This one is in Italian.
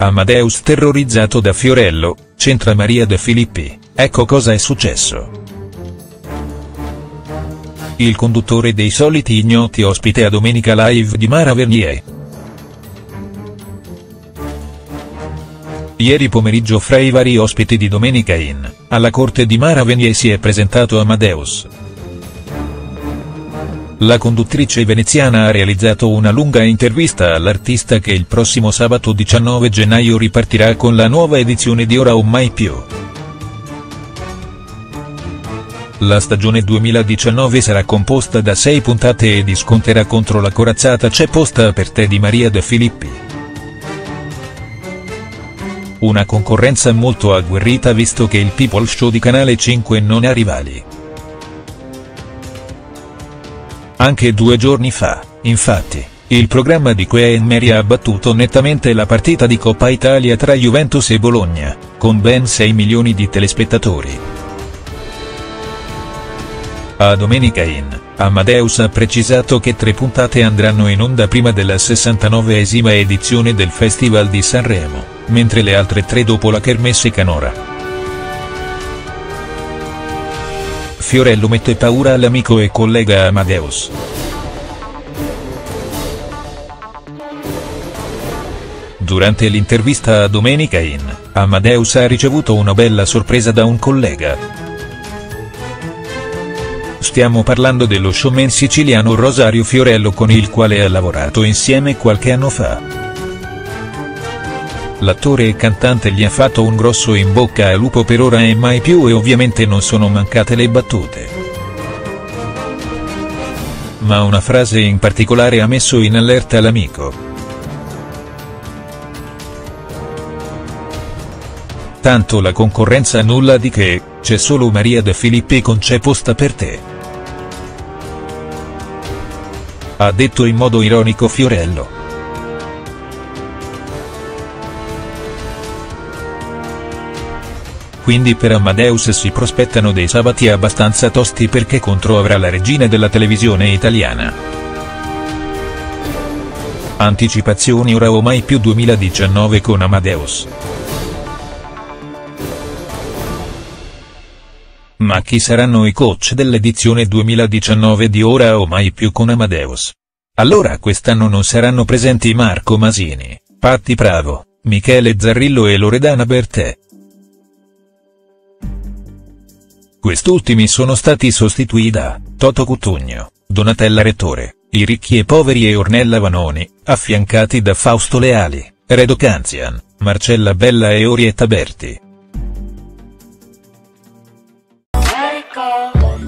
Amadeus terrorizzato da Fiorello, centra Maria De Filippi, ecco cosa è successo. Il conduttore dei soliti ignoti ospite a Domenica Live di Mara Vernier. Ieri pomeriggio fra i vari ospiti di Domenica In, alla corte di Mara Venier si è presentato Amadeus. La conduttrice veneziana ha realizzato una lunga intervista all'artista che il prossimo sabato 19 gennaio ripartirà con la nuova edizione di Ora o Mai Più. La stagione 2019 sarà composta da sei puntate e disconterà contro la corazzata C'è posta per te di Maria De Filippi. Una concorrenza molto agguerrita visto che il People Show di Canale 5 non ha rivali. Anche due giorni fa, infatti, il programma di Queen Mary ha battuto nettamente la partita di Coppa Italia tra Juventus e Bologna, con ben 6 milioni di telespettatori. A Domenica In, Amadeus ha precisato che tre puntate andranno in onda prima della 69esima edizione del Festival di Sanremo, mentre le altre tre dopo la Kermesse Canora. Fiorello mette paura all'amico e collega Amadeus. Durante l'intervista a Domenica In, Amadeus ha ricevuto una bella sorpresa da un collega. Stiamo parlando dello showman siciliano Rosario Fiorello con il quale ha lavorato insieme qualche anno fa. L'attore e cantante gli ha fatto un grosso in bocca al lupo per ora e mai più e ovviamente non sono mancate le battute. Ma una frase in particolare ha messo in allerta l'amico. Tanto la concorrenza nulla di che, c'è solo Maria De Filippi con c'è posta per te. Ha detto in modo ironico Fiorello. quindi per Amadeus si prospettano dei sabati abbastanza tosti perché contro avrà la regina della televisione italiana. Anticipazioni ora o mai più 2019 con Amadeus. Ma chi saranno i coach dell'edizione 2019 di Ora o mai più con Amadeus? Allora quest'anno non saranno presenti Marco Masini, Patti Pravo, Michele Zarrillo e Loredana Bertè. Quest'ultimi sono stati sostituiti da Toto Cutugno, Donatella Rettore, I Ricchi e Poveri e Ornella Vanoni, affiancati da Fausto Leali, Redo Canzian, Marcella Bella e Orietta Berti. call.